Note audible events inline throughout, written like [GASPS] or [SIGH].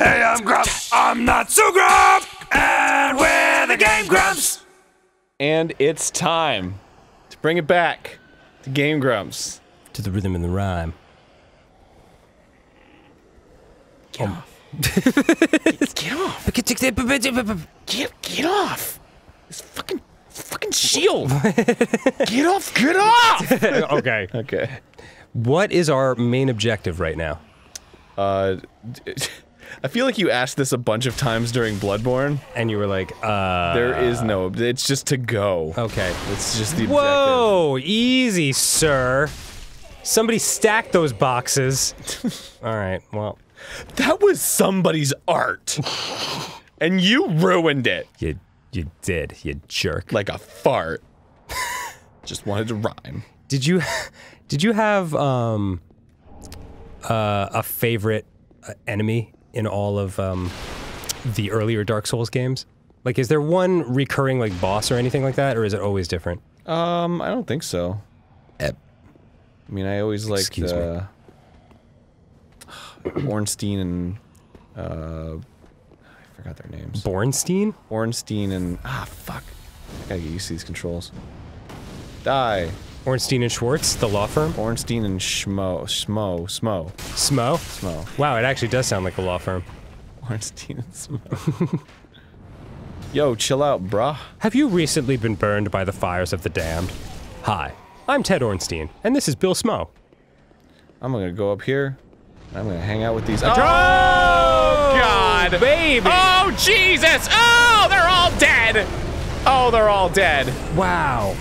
Hey, I'm Grump. I'm not so Grump. And we're the Game Grumps. And it's time to bring it back to Game Grumps. To the rhythm and the rhyme. Get [LAUGHS] off. get off. Get, get off. This fucking, fucking shield. [LAUGHS] get off, get off. [LAUGHS] okay. okay. What is our main objective right now? Uh, d- I feel like you asked this a bunch of times during Bloodborne. And you were like, uh. There is no, it's just to go. Okay. It's just the objective. Whoa! Easy, sir. Somebody stacked those boxes. [LAUGHS] Alright, well. That was somebody's art. and you ruined it You you did, you jerk. like a fart. [LAUGHS] just wanted to rhyme. Did you [LAUGHS] did you have um uh, a favorite uh, enemy in all of um the earlier Dark Souls games? Like is there one recurring like boss or anything like that or is it always different? Um, I don't think so. I mean, I always like Excuse me. uh, Ornstein and uh, I forgot their names. Bornstein? Ornstein and ah, fuck. I gotta get used to these controls. Die. Ornstein and Schwartz, the law firm? Ornstein and Schmo, Schmo, Smo, Smo? Smo. Wow, it actually does sound like a law firm. Ornstein and Smo. [LAUGHS] Yo, chill out, bruh. Have you recently been burned by the fires of the damned? Hi, I'm Ted Ornstein, and this is Bill Smo. I'm gonna go up here. I'm gonna hang out with these. Oh, Oh, God! baby! Oh, Jesus! Oh, they're all dead! Oh, they're all dead. Wow.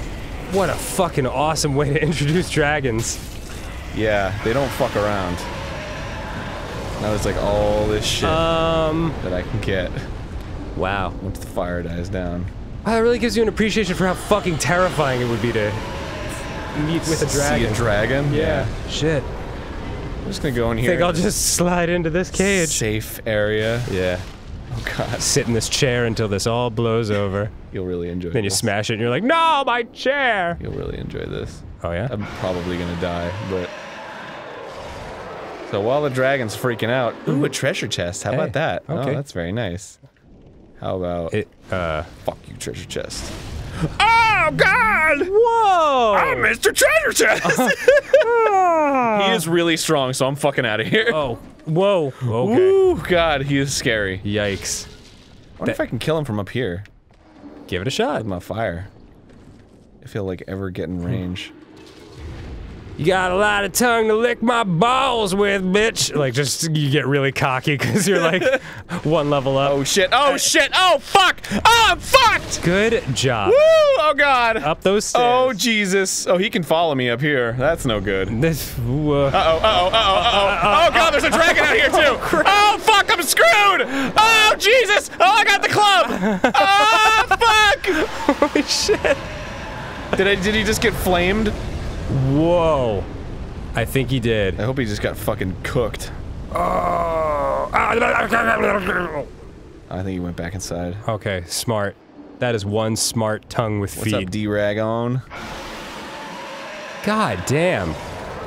What a fucking awesome way to [LAUGHS] introduce dragons. Yeah, they don't fuck around. Now there's like all this shit Um, that I can get wow. once the fire dies down. Wow, that really gives you an appreciation for how fucking terrifying it would be to meet with a dragon. See a dragon? yeah. Shit. I'm just gonna go in here. I think I'll just slide into this cage. Safe area. Yeah. Oh god, Sit in this chair until this all blows over. You'll really enjoy Then you this. smash it and you're like, no, my chair! You'll really enjoy this. Oh, yeah? I'm probably gonna die, but. So while the dragon's freaking out, ooh, a treasure chest. How Hey, about that? okay. Oh, that's very nice. How about It, uh. fuck you, treasure chest? [GASPS] Oh God! Whoa! I'm Mr. Treasure Chest. [LAUGHS] [LAUGHS] he is really strong, so I'm fucking out of here. Oh, whoa. Okay. Ooh, God, he is scary. Yikes. I wonder if I can kill him from up here Give it a shot. with my fire. I he'll like ever getting range. You got a lot of tongue to lick my balls with, bitch. Like, just you get really cocky because you're like [LAUGHS] one level up. Oh shit! Oh shit! Oh fuck! Oh I'm fucked! Good job. Woo! Oh God! Up those stairs. Oh Jesus! Oh, he can follow me up here. That's no good. [LAUGHS] This. Uh, Uh oh! Uh oh! Uh oh! Uh oh! Oh God! There's a dragon out here [LAUGHS] too! Oh fuck! I'm screwed! Oh Jesus! Oh, I got the club! Oh fuck! Holy shit. Did I? Did he just get flamed? Whoa. I think he did. I hope he just got fucking cooked. Oh. I think he went back inside. Okay, smart. That is one smart tongue with What's feet. up, D-Ragon? God damn.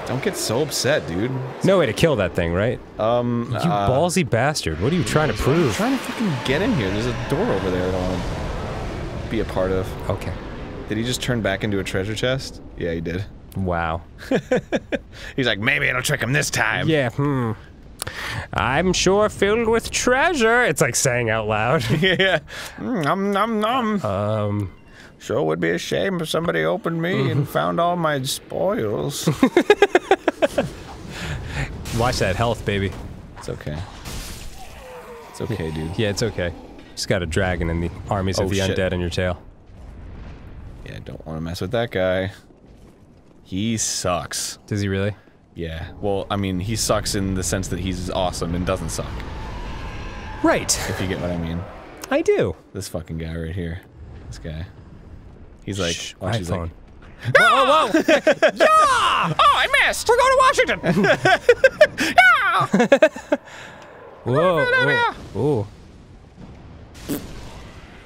Don't get so upset, dude. No way to kill that thing, right? Um, You uh, ballsy bastard. What are you trying to prove? I'm trying to fucking get in here. There's a door over there that I want to be a part of. Okay. Did he just turn back into a treasure chest? Yeah, he did. Wow. [LAUGHS] He's like, maybe it'll trick him this time. Yeah, hmm. I'm sure filled with treasure. It's like saying out loud. [LAUGHS] yeah. Mm, Nom nom nom. um, Sure would be a shame if somebody opened me and found all my spoils. [LAUGHS] watch that health, baby. it's okay. It's okay, dude. Yeah, it's okay. Just got a dragon and the armies Oh, of the shit. undead on your tail. Yeah, don't want to mess with that guy. He sucks. Does he really? Yeah. Well, I mean, he sucks in the sense that he's awesome and doesn't suck. Right. If you get what I mean. I do. This fucking guy right here. This guy. He's like, Shh, watch, he's iPhone. like, [LAUGHS] whoa, whoa, whoa. [LAUGHS] oh, I missed. We're going to Washington. [LAUGHS] whoa, whoa, whoa.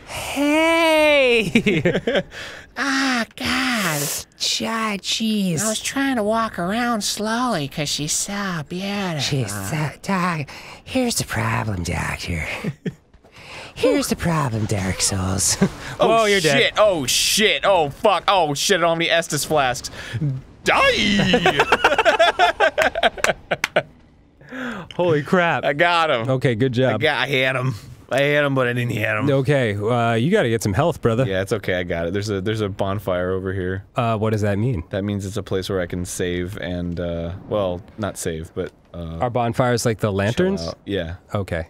Hey! [LAUGHS] Ah, God. Jeez. I was trying to walk around slowly because she's so beautiful. She's so, Doc, here's the problem, Doctor. [LAUGHS] Here's the problem, Dark Souls. [LAUGHS] Oh Whoa, you're dead. shit! Oh shit! Oh fuck! Oh shit! I don't have any Estus flasks. Die! Holy crap. I got him. Okay, good I job. got. I had him. I had them, but I didn't hit them. Okay, uh, you got to get some health, brother. Yeah, it's okay. I got it. There's a there's a bonfire over here. Uh, what does that mean? That means it's a place where I can save and uh, well, not save, but uh, Are bonfires like the lanterns? Yeah. Okay.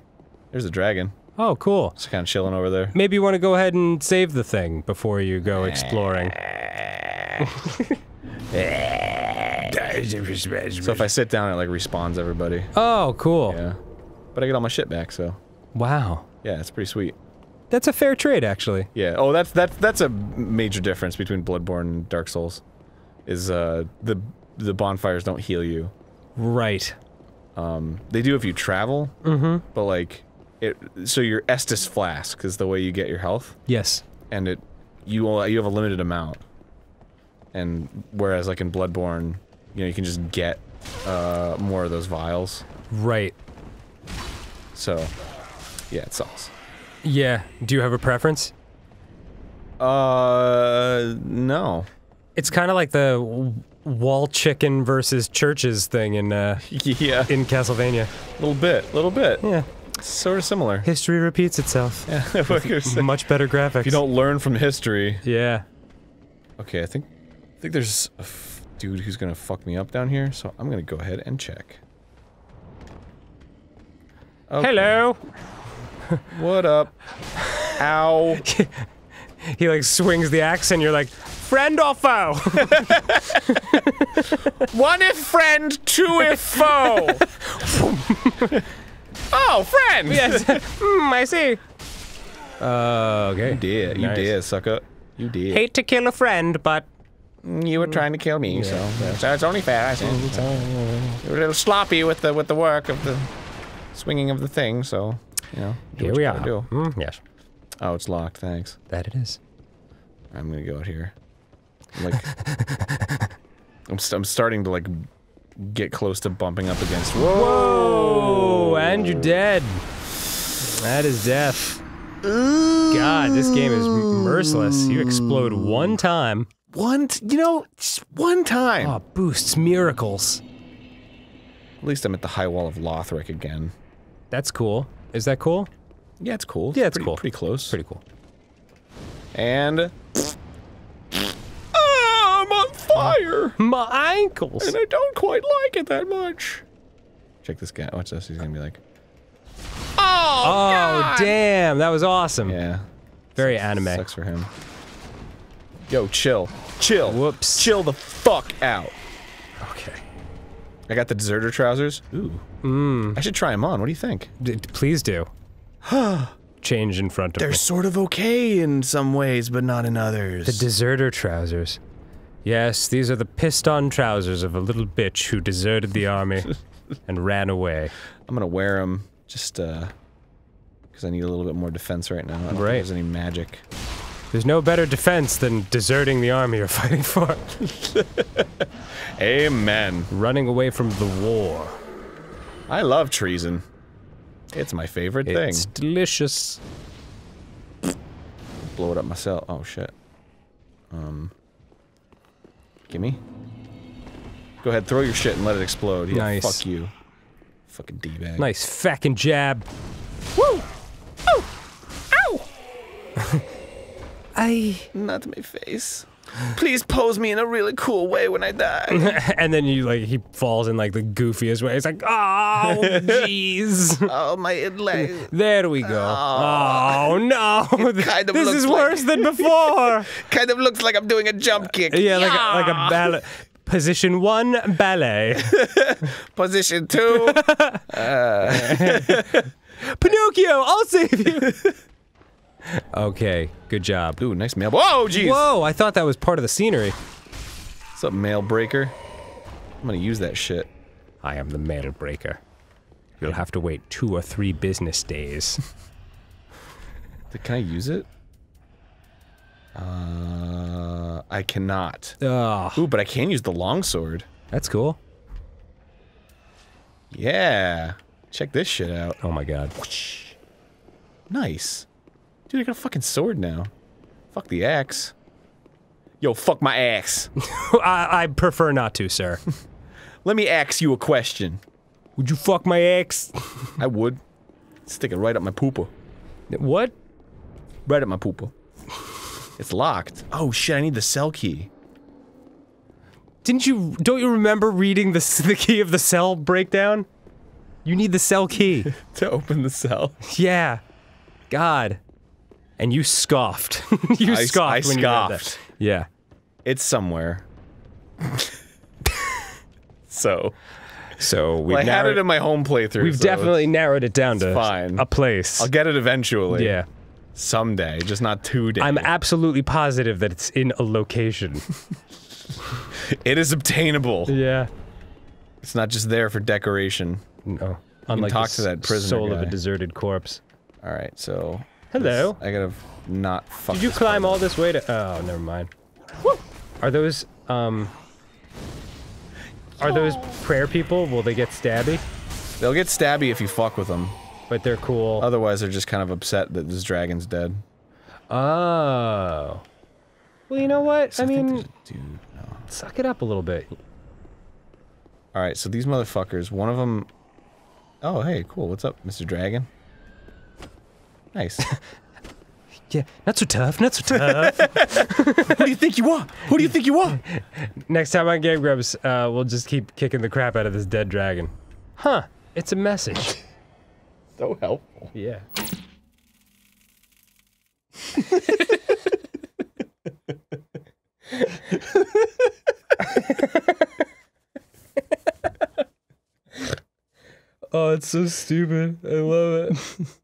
There's a dragon. Oh, cool. Just kind of chilling over there. Maybe you want to go ahead and save the thing before you go [LAUGHS] exploring. So if I sit down, it like respawns everybody. Oh, cool. Yeah. But I get all my shit back, so Wow. Yeah, it's pretty sweet. That's a fair trade, actually. Yeah. Oh, that's that's that's a major difference between Bloodborne and Dark Souls. Is uh the the bonfires don't heal you. Right. Um, They do if you travel. Mm-hmm. But like it so your Estus flask is the way you get your health Yes. and it you will, you have a limited amount. And whereas like in Bloodborne, you know, you can just get uh more of those vials. Right. So yeah, it sucks. Yeah. Do you have a preference? Uh no. It's kind of like the wall chicken versus churches thing in uh, [LAUGHS] Yeah. in Castlevania. A little bit, a little bit. Yeah. Sort of similar. History repeats itself. [LAUGHS] Saying. Much better graphics. If you don't learn from history. Yeah. Okay, I think I think there's a f dude who's gonna fuck me up down here, so I'm gonna go ahead and check. Okay. Hello. What up? Ow. [LAUGHS] He like swings the axe, and you're like, friend or foe? [LAUGHS] One if friend, two if foe. [LAUGHS] oh, friend. yes. Hmm, I see. Uh, okay. You did. You Nice. did, sucker. You did. Hate to kill a friend, but You were trying to kill me, so, so it's only fair. I said. You were a little sloppy with the with the work of the swinging of the thing, so you know. here we are. Mm, yes, Oh, it's locked. Thanks. that it is. I'm gonna go out here. I'm like, [LAUGHS] I'm, st- I'm starting to like get close to bumping up against. Whoa! Oh, and you're dead. That is death. God, this game is merciless. You explode one time. One, you know, just one time. Oh, boosts miracles. At least I'm at the high wall of Lothric again. That's cool. Is that cool? Yeah, it's cool. Yeah, it's pretty, cool. Pretty close. Pretty cool. And. Ah, I'm on fire! My ankles. And I don't quite like it that much. Check this guy. Watch this. He's gonna be like, Oh, oh God! damn. That was awesome. yeah. Very anime. Sucks for him. Yo, chill. Chill. Whoops. Chill the fuck out. Okay. I got the deserter trousers. Ooh. I should try them on. What do you think? D- please do. Change in front of They're me. sort of okay in some ways, but not in others. The deserter trousers. Yes, these are the pissed on trousers of a little bitch who deserted the army [LAUGHS] and ran away. I'm gonna wear them just uh, because I need a little bit more defense right now. I don't Right. there's any magic. There's no better defense than deserting the army you're [LAUGHS] fighting for. Amen. Running away from the war. I love treason. It's my favorite It's thing. It's delicious. Blow it up myself. Oh shit. Um. Gimme. Go ahead, throw your shit and let it explode. Yeah, Nice. fuck you. Fucking d-bag. Nice fucking jab. Woo! Ow! Ow! I. Not my face. Please pose me in a really cool way when I die. [LAUGHS] And then you like he falls in like the goofiest way. It's like, oh [LAUGHS] jeez. oh my leg. There we go. Oh, oh no. [LAUGHS] kind of this is like- worse than before. kind of looks like I'm doing a jump kick. yeah, like a, like a ballet. Position one, ballet. Position two. Uh. Pinocchio, I'll save you. Okay, good job. Ooh, nice mail. Whoa, jeez. Whoa, I thought that was part of the scenery. What's up, mail breaker? I'm gonna use that shit. I am the mail breaker. You'll have to wait two or three business days. [LAUGHS] Can I use it? Uh, I cannot. Oh, Ooh, but I can use the longsword. that's cool. Yeah. Check this shit out. Oh my god. Nice. Dude, I got a fucking sword now. Fuck the axe. Yo, fuck my axe. [LAUGHS] I, I prefer not to, sir. [LAUGHS] Let me ask you a question. Would you fuck my axe? [LAUGHS] I would. Stick it right up my pooper. What? Right up my pooper. It's locked. Oh shit, I need the cell key. Didn't you? Don't you remember reading the the key of the cell breakdown? You need the cell key. To open the cell. yeah. God. And you scoffed. [LAUGHS] you I- scoffed I when you read that. scoffed. Yeah. It's somewhere. [LAUGHS] so, So we've well, I had it in my home playthrough. we've so definitely narrowed it down to fine. a place. I'll get it eventually. yeah. Someday, just not today. I'm absolutely positive that it's in a location. [LAUGHS] it is obtainable. yeah. It's not just there for decoration. No. Unlike talk the to that prisoner soul of a deserted corpse. All right, so Hello. I gotta not fuck. Did you this climb part all this way to? Oh, never mind. Are those um? Are those prayer people? Will they get stabby? They'll get stabby if you fuck with them. But they're cool. Otherwise, they're just kind of upset that this dragon's dead. oh. Well, you know what? I think mean, dude. No. suck it up a little bit. All right, so these motherfuckers. One of them. Oh, hey, cool. What's up, Mr. Dragon? Nice. [LAUGHS] Yeah, not so tough. Not so tough. [LAUGHS] Who do you think you are? Who do you think you are? Next time on Game Grumps, uh, we'll just keep kicking the crap out of this dead dragon. Huh? It's a message. [LAUGHS] So helpful. Yeah. oh, it's so stupid. I love it.